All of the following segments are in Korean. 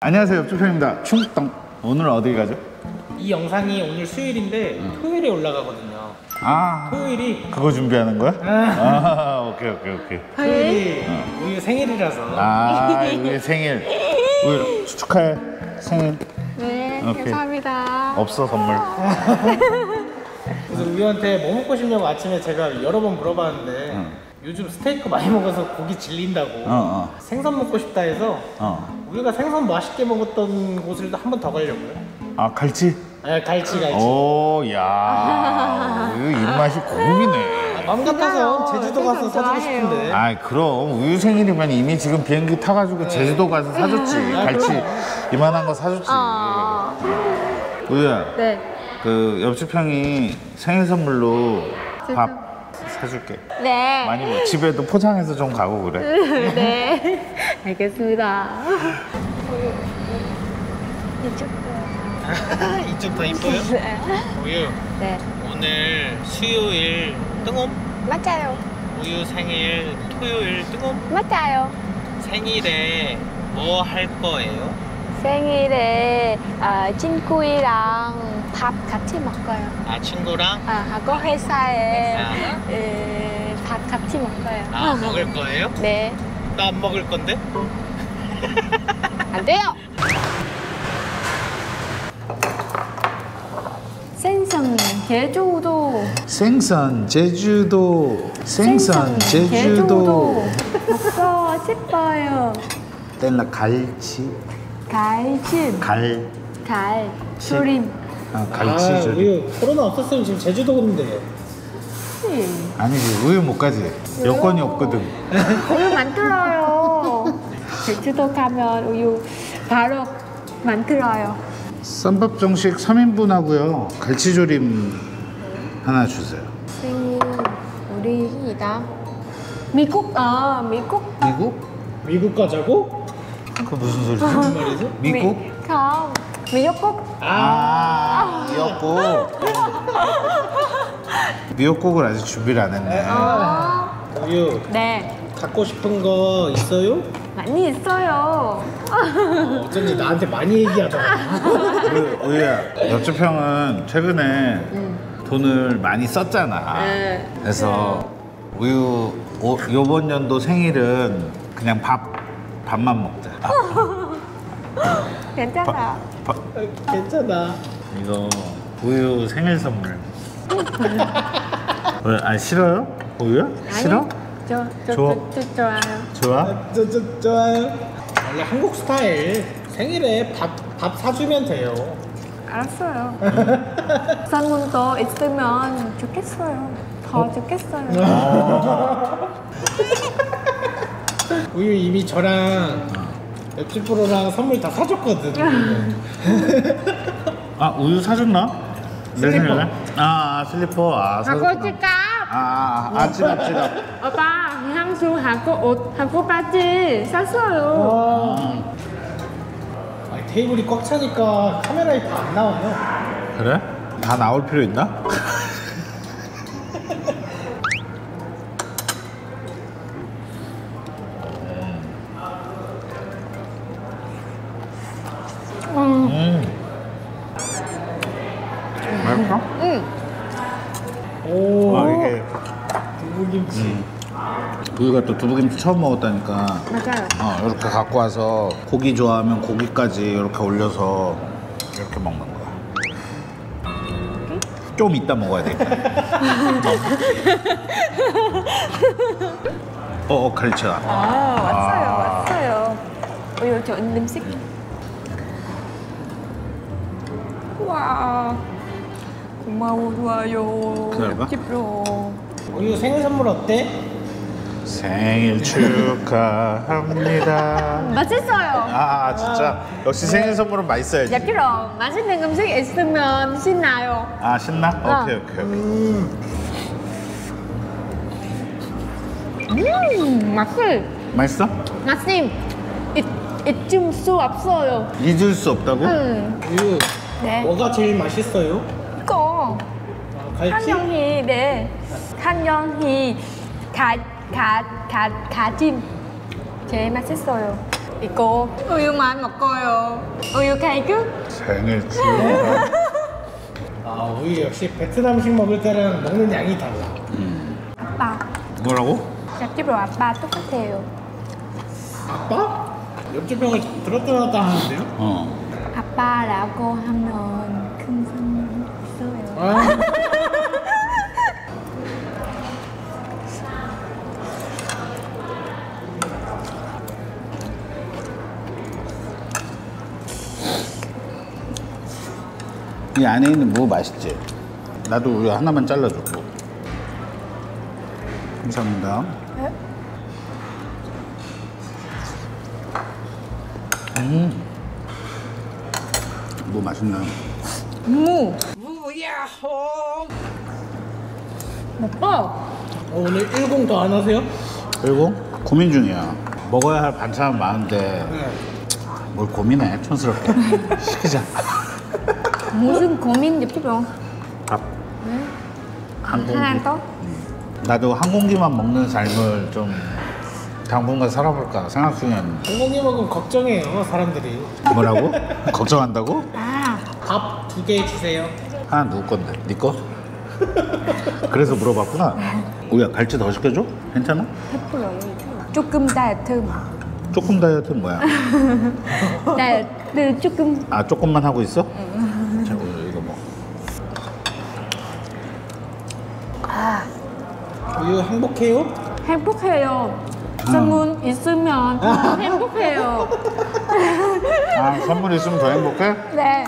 안녕하세요 옆주편입니다 충북당 오늘 어디 가죠? 이 영상이 오늘 수요일인데 토요일에 올라가거든요. 아 토요일이 그거 준비하는 거야? 아 오케이 오케이 오케이 토요일이 우유 생일이라서 아 우리 생일 우리 축하해 생일 네, 오케이. 감사합니다. 없어 선물 그래서 우유한테 뭐 먹고 싶냐고 아침에 제가 여러 번 물어봤는데 요즘 스테이크 많이 먹어서 고기 질린다고 어 어 생선 먹고 싶다 해서 어. 우리가 생선 맛있게 먹었던 곳을 한 번 더 가려고요. 아 갈치? 아, 갈치 갈치. 오야 우유 입맛이 고기네 마음 같아서 진짜요? 제주도 가서 사주고. 싶은데 아이 그럼 우유 생일이면 이미 지금 비행기 타가지고 제주도 가서 사줬지 갈치 이만한 거 사줬지 아, 우유야 네. 그 옆집 형이 생일 선물로 밥 사줄게. 네. 많이 뭐 집에도 포장해서 좀 가고 그래. 네. 알겠습니다. 이쪽. 이쪽 더 이뻐요? 네. 우유 네. 오늘 수요일 뜬금 맞아요. 우유 생일 토요일 뜬금 맞아요. 생일에 뭐 할 거예요? 생일에 아, 친구랑 밥 같이 먹어요. 아 친구랑 아, 하고 회사에 아. 에, 밥 같이 먹어요. 아 먹을 거예요? 네. 나 안 먹을 건데? 안 돼요. 생선 제주도. 생선 제주도. 생선 제주도. 먹고 싶어요. 뗄라 갈치. 갈치. 갈. 갈. 조림. 아, 갈치 아, 조림. 우유. 코로나 없었으면 지금 제주도 온대 아니지 우유 못 가지 여권이 없거든. 우유 만들어요. 제주도 가면 우유 바로 만들어요. 쌈밥 정식 3인분 하고요. 갈치 조림 하나 주세요. 생일 우리이다. 미국 아 미국 미국? 미국 가자고? 그 무슨 소리지? 무슨 말이죠? 미국? 미, không 미역국 아, 미역국. 미역국을 아직 준비를 안 했네. 아, 우유 네 갖고 싶은 거 있어요? 많이 있어요. 어, 어쩐지 나한테 많이 얘기하더라 그, 우유야, 옆집 형은 최근에 돈을 많이 썼잖아. 네. 그래서 우유 오, 요번 연도 생일은 그냥 밥 밥만 먹자. 괜찮아. 밥, 괜찮아 이거 우유 생일 선물. 왜? 아 싫어요? 우유야? 싫어? 저, 저, 좋아. 저, 저, 좋아요. 좋아? 저, 저, 좋아요 원래 한국 스타일 생일에 밥, 밥 사주면 돼요 알았어요. 선물도 있으면 좋겠어요. 더 좋겠어요. 우유 이미 저랑 옆집 프로랑 선물 다 사줬거든 아 우유 사줬나? 내 슬리퍼. 생일에? 아, 아 슬리퍼 아. 하고 지갑. 아, 아, 아 지갑 지갑. 오빠 향수 하고 옷 하고 바지 샀어요. 아니, 테이블이 꽉 차니까 카메라에 다 안 나와요 그래? 다 나올 필요 있나? 맛있어? 응. 오 아 이게 두부김치 우유가 또 두부김치 처음 먹었다니까 맞아요. 어, 이렇게 갖고 와서 고기 좋아하면 고기까지 이렇게 올려서 이렇게 먹는 거야. 좀 이따 먹어야 돼. 어, 어 갈치다. 아 왔어요 왔어요. 우유 좋은 음식. 와 고마워 좋아요. 옆집으로. 우유 생일 선물 어때? 생일 축하합니다. 맛있어요. 아, 진짜 역시 생일 선물은 맛있어야지. 옆집으로 맛있는 음식 있으면 신나요. 아, 신나? 어. 오케이, 오케이, 오케이. 음 맛있 맛있어? 맛있. 잊 잊을 수 없어요. 잊을 수 없다고? 음. 우유 네. 뭐가 제일 맛있어요? 갈치? 한영희 네 한영희 가 가 가 가짐 제일 맛있어요. 이거 우유만 먹어요. 우유 갈고? 생일 축하. 아 우유 역시 베트남식 먹을 때랑 먹는 양이 달라. 아빠. 뭐라고? 옆집으로 아빠 똑같아요. 아빠? 옆집 형을 들었다 놨다 하는데요? 어. 아빠라고 하면 큰 선물 있어요. 아, 이 안에 있는 무 맛있지? 나도 우유 하나만 잘라줘. 감사합니다. 음. 무 맛있네. 무. 오빠. 어, 오늘 10더안 하세요? 그리고 고민 중이야. 먹어야 할 반찬은 많은데 네. 뭘 고민해? 촌스럽게. 시키자. 무슨 고민 옆집으로? 밥. 한 공기. 하나 더? 나도 한 공기만 먹는 삶을 좀 당분간 살아볼까 생각 중이었는데. 공공이 먹으면 걱정해요 사람들이. 뭐라고? 걱정한다고? 아, 밥 두 개 주세요. 하나 누구 건데? 네 거? 그래서 물어봤구나. 우야 갈치 더 시켜줘? 괜찮아? 100%요. 조금 다이어트. 조금 다이어트 는 뭐야? 다이어트 조금. 아 조금만 하고 있어? 자 우유 이거 뭐. 우유 행복해요? 행복해요. 주문 있으면 더 행복해요. 아 선물 있으면 더 행복해? 네.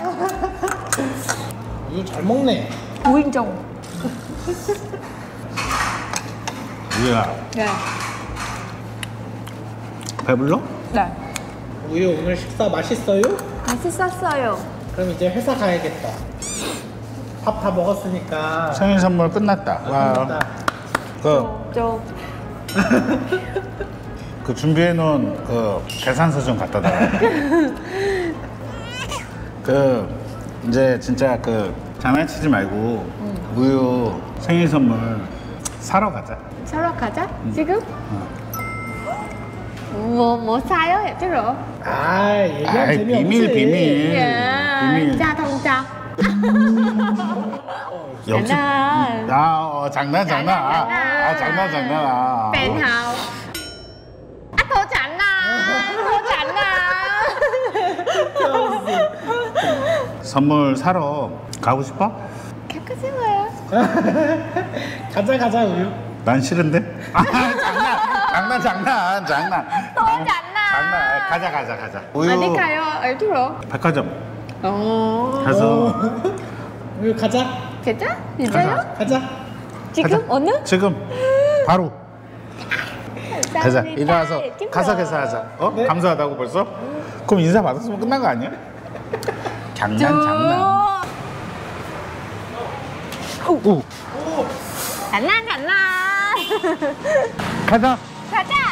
우유 잘 먹네. 우인정. 우야 네. 배불러? 네. 우유 오늘 식사 맛있어요? 맛있었어요. 그럼 이제 회사 가야겠다. 밥 다 먹었으니까. 생일 선물 끝났다. 와. 끝났다. 그, 저 그 준비해놓은 그 계산서 좀 갖다 달라. 그 이제 진짜 그 장난치지 말고 우유 생일 선물 사러 가자. 사러 가자. 지금? 뭐, 뭐 사요? 옆집으로? 아, 얘기하면 아이, 재미없지. 비밀, 비밀. 야, 비밀. 자, 동자. 옆집. 장난. 아, 어, 장난, 장난. 아, 아, 장난, 장난. 아. 펜하우스. 아, 더 장난. 더 장난. 선물 사러 가고 싶어? 갖고 싶어요. 가자, 가자, 우유. 난 싫은데? 아, 장난, 장난, 장난, 장난. 또 장- 장난. 장난. 가자, 가자, 가자. 우유. 어디 가요? 옆집으로? 백화점 어. 가서 우유 가자. 괜찮아? 진짜요? 가자. 지금? 가자. 오늘? 지금 바로 가자. 감사합니다. 일어나서 옆집으로. 가서 계산하자. 어? 네. 감사하다고 벌써? 그럼 인사 받았으면 끝난 거 아니야? 장난, 장난. 오, 장난, 장난. 가자. 가자.